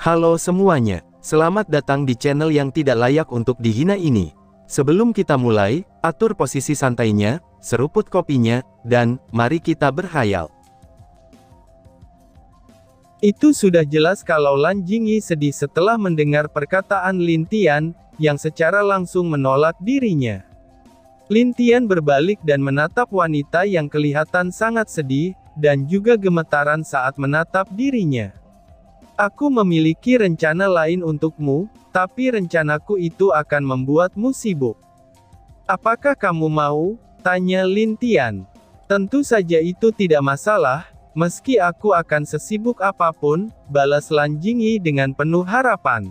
Halo semuanya, selamat datang di channel yang tidak layak untuk dihina ini. Sebelum kita mulai, atur posisi santainya, seruput kopinya, dan mari kita berhayal. Itu sudah jelas kalau Lan Jingyi sedih setelah mendengar perkataan Lin Tian, yang secara langsung menolak dirinya. Lin Tian berbalik dan menatap wanita yang kelihatan sangat sedih, dan juga gemetaran saat menatap dirinya. Aku memiliki rencana lain untukmu, tapi rencanaku itu akan membuatmu sibuk. Apakah kamu mau? Tanya Lin Tian. Tentu saja itu tidak masalah, meski aku akan sesibuk apa pun, balas Lan Jingyi dengan penuh harapan.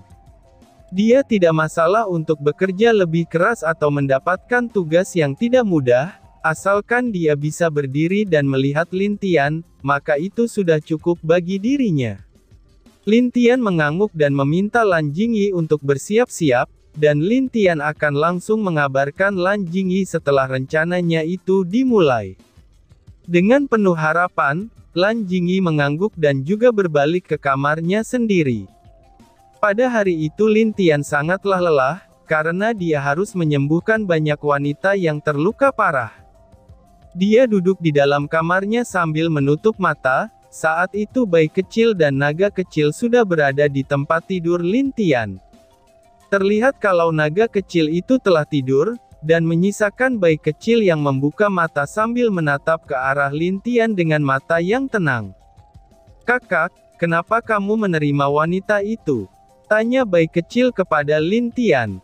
Dia tidak masalah untuk bekerja lebih keras atau mendapatkan tugas yang tidak mudah, asalkan dia bisa berdiri dan melihat Lintian, maka itu sudah cukup bagi dirinya. Lintian mengangguk dan meminta Lan Jingyi untuk bersiap-siap, dan Lintian akan langsung mengabarkan Lan Jingyi setelah rencananya itu dimulai. Dengan penuh harapan, Lan Jingyi mengangguk dan juga berbalik ke kamarnya sendiri. Pada hari itu Lin Tian sangatlah lelah, karena dia harus menyembuhkan banyak wanita yang terluka parah. Dia duduk di dalam kamarnya sambil menutup mata, saat itu bayi kecil dan naga kecil sudah berada di tempat tidur Lin Tian. Terlihat kalau naga kecil itu telah tidur, dan menyisakan bayi kecil yang membuka mata sambil menatap ke arah Lin Tian dengan mata yang tenang. Kakak, kenapa kamu menerima wanita itu? Tanya bayi kecil kepada Lin Tian.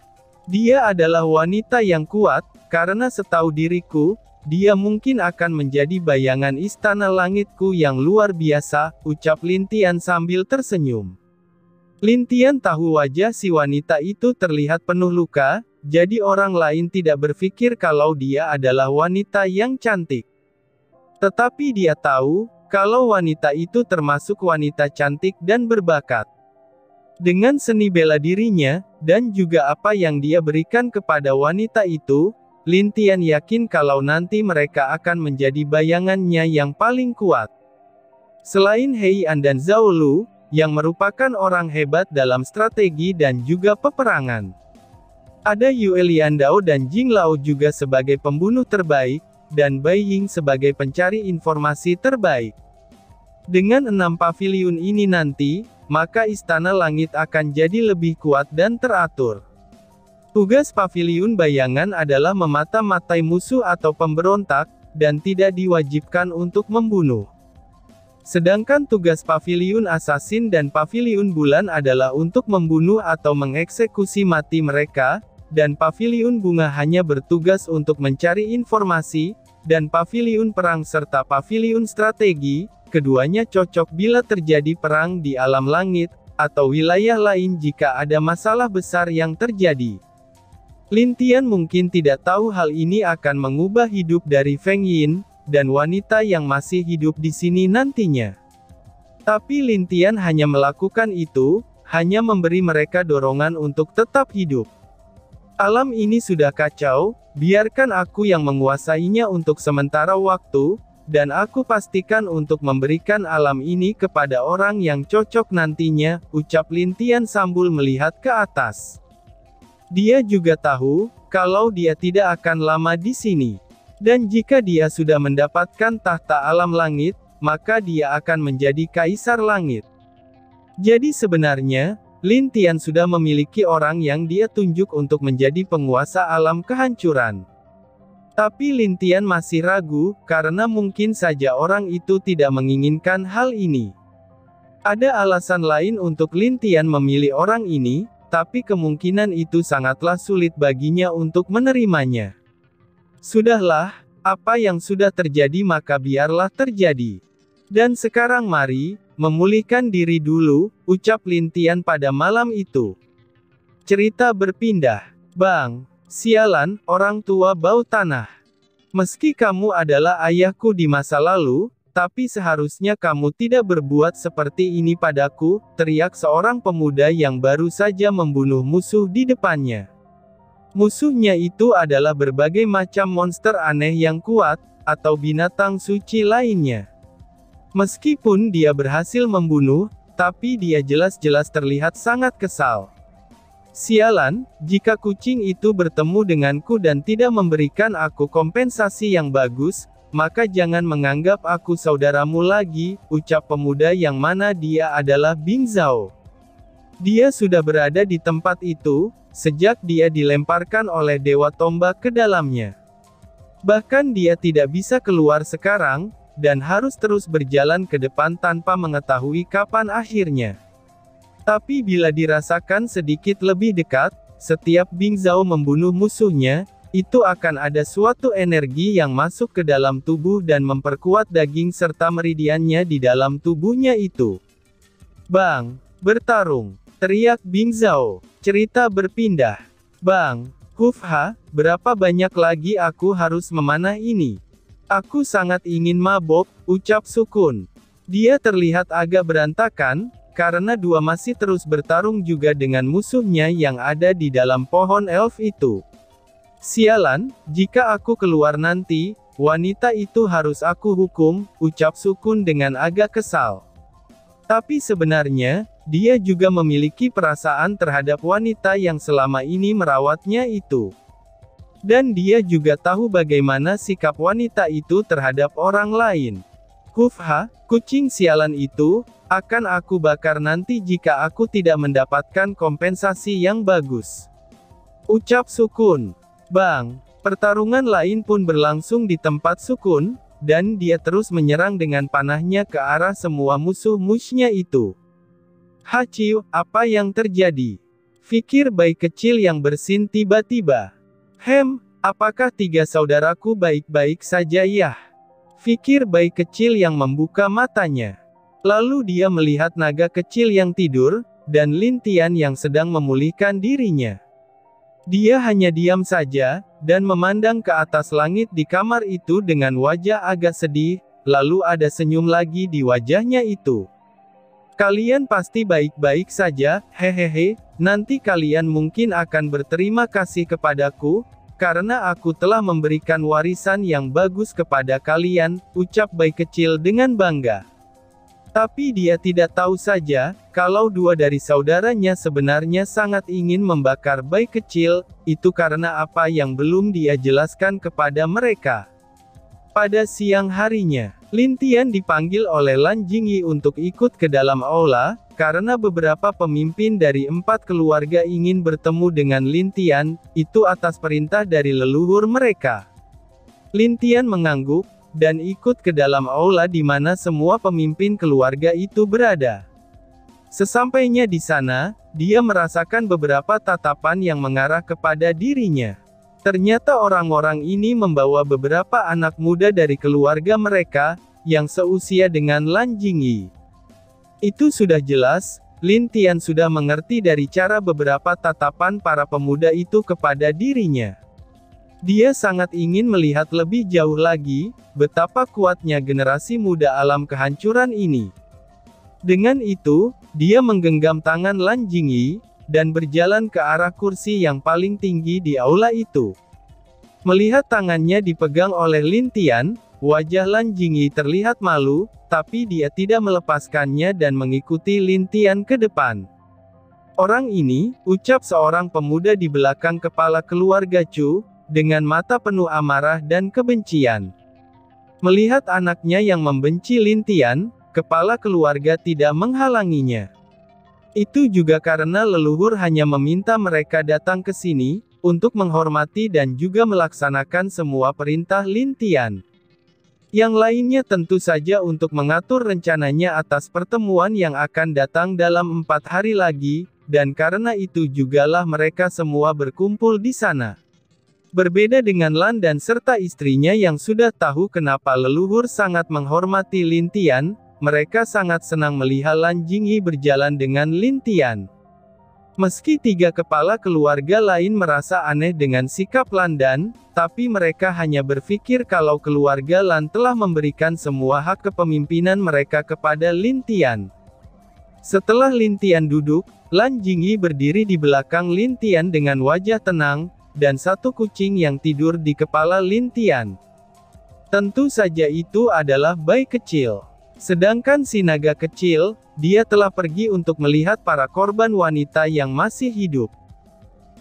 Dia adalah wanita yang kuat, karena setahu diriku, dia mungkin akan menjadi bayangan istana langitku yang luar biasa, ucap Lin Tian sambil tersenyum. Lin Tian tahu wajah si wanita itu terlihat penuh luka, jadi orang lain tidak berpikir kalau dia adalah wanita yang cantik. Tetapi dia tahu, kalau wanita itu termasuk wanita cantik dan berbakat. Dengan seni bela dirinya, dan juga apa yang dia berikan kepada wanita itu, Lin Tian yakin kalau nanti mereka akan menjadi bayangannya yang paling kuat. Selain Hei An dan Zhao Lu, yang merupakan orang hebat dalam strategi dan juga peperangan. Ada Yue Liandao dan Jing Lao juga sebagai pembunuh terbaik, dan Bai Ying sebagai pencari informasi terbaik. Dengan enam paviliun ini nanti, maka istana langit akan jadi lebih kuat dan teratur. Tugas paviliun bayangan adalah memata-matai musuh atau pemberontak, dan tidak diwajibkan untuk membunuh. Sedangkan tugas paviliun assassin dan paviliun bulan adalah untuk membunuh atau mengeksekusi mati mereka, dan paviliun bunga hanya bertugas untuk mencari informasi, dan paviliun perang serta paviliun strategi, keduanya cocok bila terjadi perang di alam langit, atau wilayah lain jika ada masalah besar yang terjadi. Lintian mungkin tidak tahu hal ini akan mengubah hidup dari Feng Yin, dan wanita yang masih hidup di sini nantinya. Tapi Lintian hanya melakukan itu, hanya memberi mereka dorongan untuk tetap hidup. Alam ini sudah kacau, biarkan aku yang menguasainya untuk sementara waktu, dan aku pastikan untuk memberikan alam ini kepada orang yang cocok nantinya, ucap Lintian sambil melihat ke atas. Dia juga tahu, kalau dia tidak akan lama di sini. Dan jika dia sudah mendapatkan tahta alam langit, maka dia akan menjadi kaisar langit. Jadi sebenarnya, Lintian sudah memiliki orang yang dia tunjuk untuk menjadi penguasa alam kehancuran. Tapi Lintian masih ragu, karena mungkin saja orang itu tidak menginginkan hal ini. Ada alasan lain untuk Lintian memilih orang ini, tapi kemungkinan itu sangatlah sulit baginya untuk menerimanya. Sudahlah, apa yang sudah terjadi maka biarlah terjadi. Dan sekarang mari, memulihkan diri dulu, ucap Lintian pada malam itu. Cerita berpindah. Bang, Sialan, orang tua bau tanah. Meski kamu adalah ayahku di masa lalu, tapi seharusnya kamu tidak berbuat seperti ini padaku, teriak seorang pemuda yang baru saja membunuh musuh di depannya. Musuhnya itu adalah berbagai macam monster aneh yang kuat, atau binatang suci lainnya. Meskipun dia berhasil membunuh, tapi dia jelas-jelas terlihat sangat kesal. Sialan, jika kucing itu bertemu denganku dan tidak memberikan aku kompensasi yang bagus, maka jangan menganggap aku saudaramu lagi, ucap pemuda yang mana dia adalah Bing Zhao. Dia sudah berada di tempat itu, sejak dia dilemparkan oleh Dewa Tombak ke dalamnya. Bahkan dia tidak bisa keluar sekarang, dan harus terus berjalan ke depan tanpa mengetahui kapan akhirnya. Tapi bila dirasakan sedikit lebih dekat, setiap Bing Zhao membunuh musuhnya, itu akan ada suatu energi yang masuk ke dalam tubuh dan memperkuat daging serta meridiannya di dalam tubuhnya itu. Bang! Bertarung! Teriak Bing Zhao. Cerita berpindah. Bang! Hufha, berapa banyak lagi aku harus memanah ini? Aku sangat ingin mabok, ucap Sukun. Dia terlihat agak berantakan, karena dua masih terus bertarung juga dengan musuhnya yang ada di dalam pohon elf itu. Sialan, jika aku keluar nanti, wanita itu harus aku hukum, ucap Sukun dengan agak kesal. Tapi sebenarnya, dia juga memiliki perasaan terhadap wanita yang selama ini merawatnya itu. Dan dia juga tahu bagaimana sikap wanita itu terhadap orang lain. Hufha, kucing sialan itu, akan aku bakar nanti jika aku tidak mendapatkan kompensasi yang bagus. Ucap Sukun. Bang, pertarungan lain pun berlangsung di tempat Sukun, dan dia terus menyerang dengan panahnya ke arah semua musuh musnya itu. Haciu, apa yang terjadi? Fikir bayi kecil yang bersin tiba-tiba. Hem, apakah tiga saudaraku baik-baik saja ya? Fikir bayi kecil yang membuka matanya. Lalu dia melihat naga kecil yang tidur, dan Lintian yang sedang memulihkan dirinya. Dia hanya diam saja, dan memandang ke atas langit di kamar itu dengan wajah agak sedih, lalu ada senyum lagi di wajahnya itu. Kalian pasti baik-baik saja, hehehe, nanti kalian mungkin akan berterima kasih kepadaku, karena aku telah memberikan warisan yang bagus kepada kalian, ucap bayi kecil dengan bangga. Tapi dia tidak tahu saja, kalau dua dari saudaranya sebenarnya sangat ingin membakar bayi kecil, itu karena apa yang belum dia jelaskan kepada mereka. Pada siang harinya, Lintian dipanggil oleh Lan Jingyi untuk ikut ke dalam aula, karena beberapa pemimpin dari empat keluarga ingin bertemu dengan Lintian, itu atas perintah dari leluhur mereka. Lintian mengangguk, dan ikut ke dalam aula di mana semua pemimpin keluarga itu berada. Sesampainya di sana, dia merasakan beberapa tatapan yang mengarah kepada dirinya. Ternyata orang-orang ini membawa beberapa anak muda dari keluarga mereka, yang seusia dengan Lan Jingyi. Itu sudah jelas, Lin Tian sudah mengerti dari cara beberapa tatapan para pemuda itu kepada dirinya. Dia sangat ingin melihat lebih jauh lagi, betapa kuatnya generasi muda alam kehancuran ini. Dengan itu, dia menggenggam tangan Lan Jingyi, dan berjalan ke arah kursi yang paling tinggi di aula itu. Melihat tangannya dipegang oleh Lintian, wajah Lan Jingyi terlihat malu, tapi dia tidak melepaskannya dan mengikuti Lintian ke depan. Orang ini, ucap seorang pemuda di belakang kepala keluarga Chu, dengan mata penuh amarah dan kebencian. Melihat anaknya yang membenci Lintian, kepala keluarga tidak menghalanginya. Itu juga karena leluhur hanya meminta mereka datang ke sini, untuk menghormati dan juga melaksanakan semua perintah Lintian. Yang lainnya tentu saja untuk mengatur rencananya atas pertemuan yang akan datang dalam empat hari lagi, dan karena itu jugalah mereka semua berkumpul di sana. Berbeda dengan Lan dan serta istrinya yang sudah tahu kenapa leluhur sangat menghormati Lintian, mereka sangat senang melihat Lan Jingyi berjalan dengan Lintian. Meski tiga kepala keluarga lain merasa aneh dengan sikap Lan dan, tapi mereka hanya berpikir kalau keluarga Lan telah memberikan semua hak kepemimpinan mereka kepada Lintian. Setelah Lintian duduk, Lan Jingyi berdiri di belakang Lintian dengan wajah tenang, dan satu kucing yang tidur di kepala Lintian. Tentu saja itu adalah bayi kecil. Sedangkan si naga kecil, dia telah pergi untuk melihat para korban wanita yang masih hidup.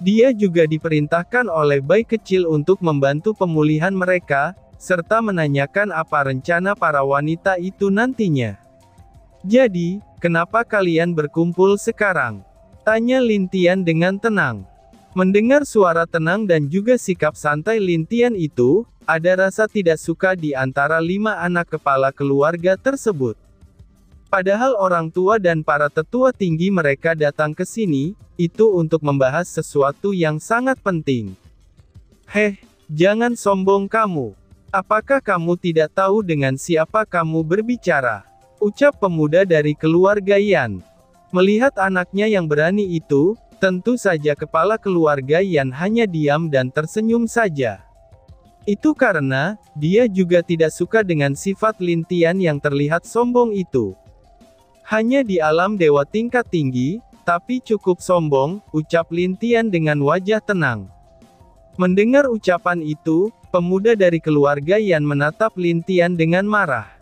Dia juga diperintahkan oleh bayi kecil untuk membantu pemulihan mereka, serta menanyakan apa rencana para wanita itu nantinya. Jadi, kenapa kalian berkumpul sekarang? Tanya Lintian dengan tenang. Mendengar suara tenang dan juga sikap santai Lintian itu, ada rasa tidak suka di antara lima anak kepala keluarga tersebut. Padahal orang tua dan para tetua tinggi mereka datang ke sini, itu untuk membahas sesuatu yang sangat penting. Heh, jangan sombong kamu. Apakah kamu tidak tahu dengan siapa kamu berbicara? Ucap pemuda dari keluarga Yan. Melihat anaknya yang berani itu, tentu saja kepala keluarga Yan hanya diam dan tersenyum saja. Itu karena, dia juga tidak suka dengan sifat Lintian yang terlihat sombong itu. Hanya di alam dewa tingkat tinggi, tapi cukup sombong, ucap Lintian dengan wajah tenang. Mendengar ucapan itu, pemuda dari keluarga Yan menatap Lintian dengan marah.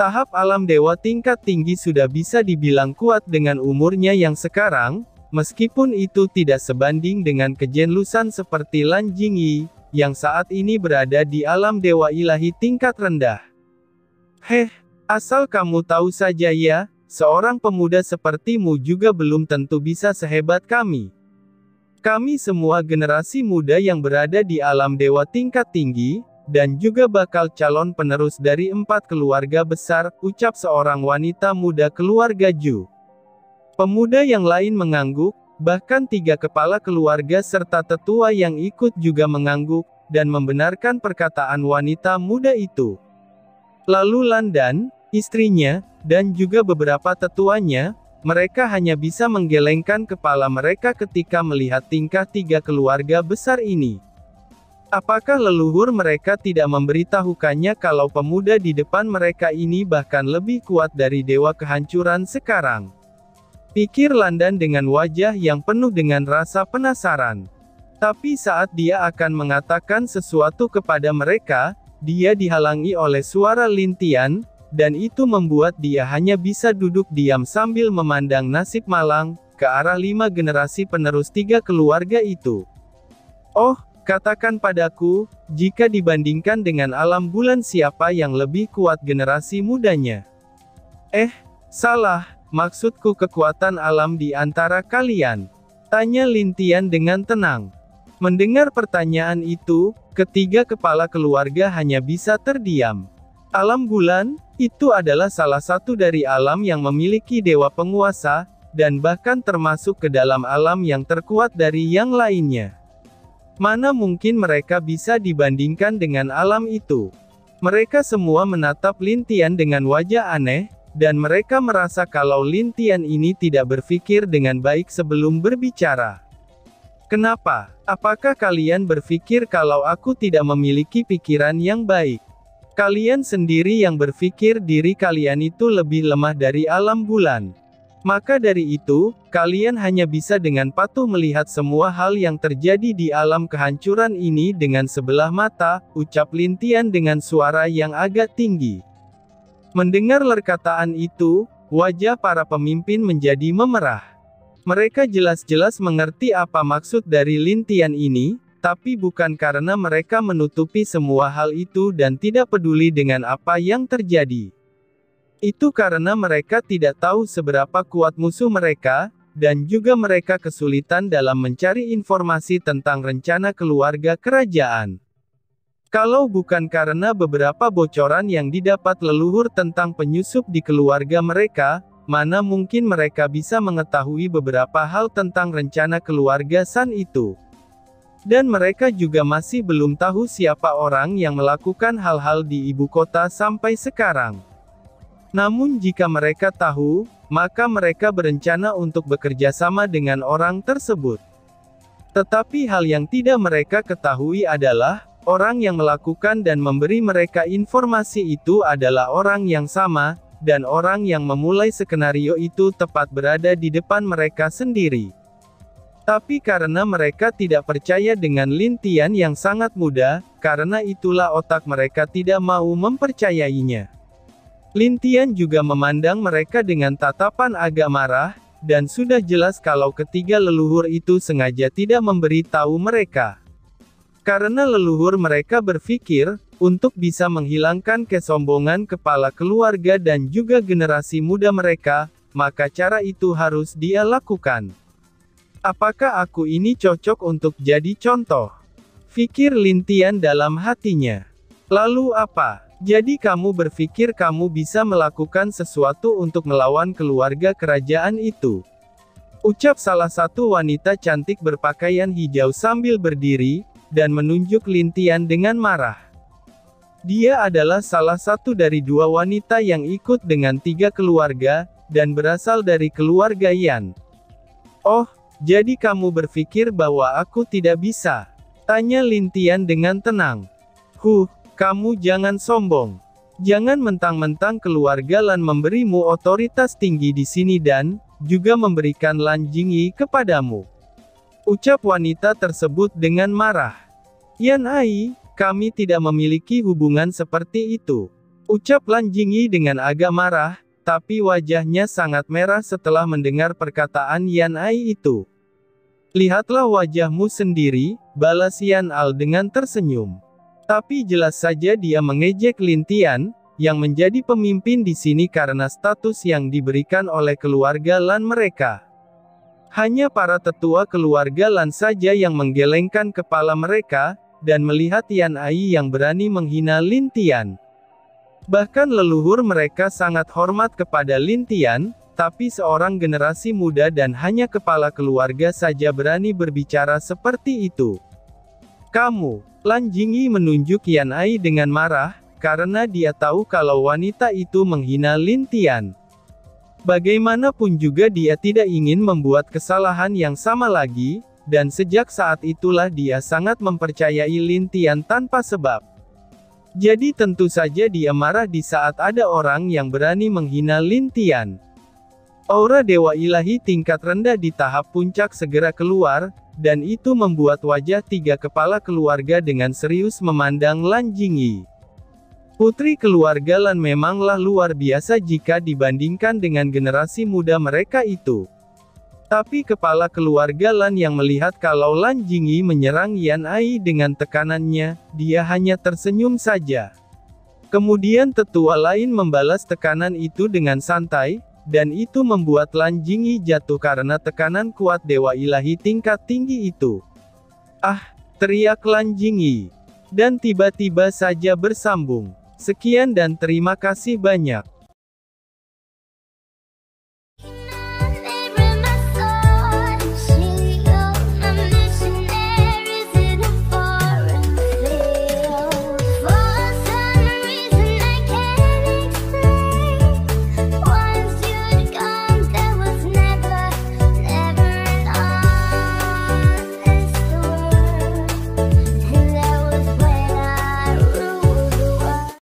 Tahap alam dewa tingkat tinggi sudah bisa dibilang kuat dengan umurnya yang sekarang, meskipun itu tidak sebanding dengan kejenlusan seperti Lan Jingyi, yang saat ini berada di alam dewa ilahi tingkat rendah. Heh, asal kamu tahu saja ya, Seorang pemuda sepertimu juga belum tentu bisa sehebat kami. Kami semua generasi muda yang berada di alam dewa tingkat tinggi, dan juga bakal calon penerus dari empat keluarga besar, ucap seorang wanita muda keluarga Ju. Pemuda yang lain mengangguk, bahkan tiga kepala keluarga serta tetua yang ikut juga mengangguk, dan membenarkan perkataan wanita muda itu. Lalu Landan, istrinya, dan juga beberapa tetuanya, mereka hanya bisa menggelengkan kepala mereka ketika melihat tingkah tiga keluarga besar ini. Apakah leluhur mereka tidak memberitahukannya kalau pemuda di depan mereka ini bahkan lebih kuat dari dewa kehancuran sekarang? Pikir Landan dengan wajah yang penuh dengan rasa penasaran. Tapi saat dia akan mengatakan sesuatu kepada mereka, dia dihalangi oleh suara lintian, dan itu membuat dia hanya bisa duduk diam sambil memandang nasib malang, ke arah lima generasi penerus tiga keluarga itu. Oh, katakan padaku, jika dibandingkan dengan alam bulan siapa yang lebih kuat generasi mudanya? Eh, salah, maksudku kekuatan alam di antara kalian. Tanya Lintian dengan tenang. Mendengar pertanyaan itu, ketiga kepala keluarga hanya bisa terdiam. Alam bulan, itu adalah salah satu dari alam yang memiliki dewa penguasa, dan bahkan termasuk ke dalam alam yang terkuat dari yang lainnya. Mana mungkin mereka bisa dibandingkan dengan alam itu? Mereka semua menatap Lintian dengan wajah aneh, dan mereka merasa kalau Lintian ini tidak berpikir dengan baik sebelum berbicara. Kenapa? Apakah kalian berpikir kalau aku tidak memiliki pikiran yang baik? Kalian sendiri yang berpikir diri kalian itu lebih lemah dari alam bulan. Maka dari itu, kalian hanya bisa dengan patuh melihat semua hal yang terjadi di alam kehancuran ini dengan sebelah mata, ucap Lintian dengan suara yang agak tinggi. Mendengar lerkataan itu, wajah para pemimpin menjadi memerah. Mereka jelas-jelas mengerti apa maksud dari Lintian ini, tapi bukan karena mereka menutupi semua hal itu dan tidak peduli dengan apa yang terjadi. Itu karena mereka tidak tahu seberapa kuat musuh mereka, dan juga mereka kesulitan dalam mencari informasi tentang rencana keluarga kerajaan. Kalau bukan karena beberapa bocoran yang didapat leluhur tentang penyusup di keluarga mereka, mana mungkin mereka bisa mengetahui beberapa hal tentang rencana keluarga San itu. Dan mereka juga masih belum tahu siapa orang yang melakukan hal-hal di ibu kota sampai sekarang. Namun jika mereka tahu, maka mereka berencana untuk bekerja sama dengan orang tersebut. Tetapi hal yang tidak mereka ketahui adalah, orang yang melakukan dan memberi mereka informasi itu adalah orang yang sama, dan orang yang memulai skenario itu tepat berada di depan mereka sendiri. Tapi karena mereka tidak percaya dengan Lintian yang sangat muda, karena itulah otak mereka tidak mau mempercayainya. Lintian juga memandang mereka dengan tatapan agak marah, dan sudah jelas kalau ketiga leluhur itu sengaja tidak memberi tahu mereka. Karena leluhur mereka berpikir, untuk bisa menghilangkan kesombongan kepala keluarga dan juga generasi muda mereka, maka cara itu harus dia lakukan. Apakah aku ini cocok untuk jadi contoh? Fikir Lintian dalam hatinya. Lalu apa? Jadi kamu berpikir kamu bisa melakukan sesuatu untuk melawan keluarga kerajaan itu. Ucap salah satu wanita cantik berpakaian hijau sambil berdiri, dan menunjuk Lintian dengan marah. Dia adalah salah satu dari dua wanita yang ikut dengan tiga keluarga, dan berasal dari keluarga Yan. Oh, jadi kamu berpikir bahwa aku tidak bisa? Tanya Lintian dengan tenang. Huh, kamu jangan sombong. Jangan mentang-mentang keluarga Lan memberimu otoritas tinggi di sini dan, juga memberikan Lan Jingyi kepadamu. Ucap wanita tersebut dengan marah. Yan Ai, kami tidak memiliki hubungan seperti itu. Ucap Lan Jingyi dengan agak marah, tapi wajahnya sangat merah setelah mendengar perkataan Yan Ai itu. Lihatlah wajahmu sendiri, balas Yan Al dengan tersenyum. Tapi jelas saja dia mengejek Lintian, yang menjadi pemimpin di sini karena status yang diberikan oleh keluarga Lan mereka. Hanya para tetua keluarga Lan saja yang menggelengkan kepala mereka, dan melihat Tian Ai yang berani menghina Lintian. Bahkan leluhur mereka sangat hormat kepada Lintian, tapi seorang generasi muda dan hanya kepala keluarga saja berani berbicara seperti itu. Kamu, Lan Jingyi menunjuk Yan Ai dengan marah, karena dia tahu kalau wanita itu menghina Lin Tian. Bagaimanapun juga dia tidak ingin membuat kesalahan yang sama lagi, dan sejak saat itulah dia sangat mempercayai Lin Tian tanpa sebab. Jadi tentu saja dia marah di saat ada orang yang berani menghina Lin Tian. Aura Dewa Ilahi tingkat rendah di tahap puncak segera keluar, dan itu membuat wajah tiga kepala keluarga dengan serius memandang Lan Jingyi. Putri keluarga Lan memanglah luar biasa jika dibandingkan dengan generasi muda mereka itu. Tapi kepala keluarga Lan yang melihat kalau Lan Jingyi menyerang Yan Ai dengan tekanannya, dia hanya tersenyum saja. Kemudian tetua lain membalas tekanan itu dengan santai, dan itu membuat Lan Jingyi jatuh karena tekanan kuat Dewa Ilahi tingkat tinggi itu. Ah, teriak Lan Jingyi. Dan tiba-tiba saja bersambung. Sekian dan terima kasih banyak.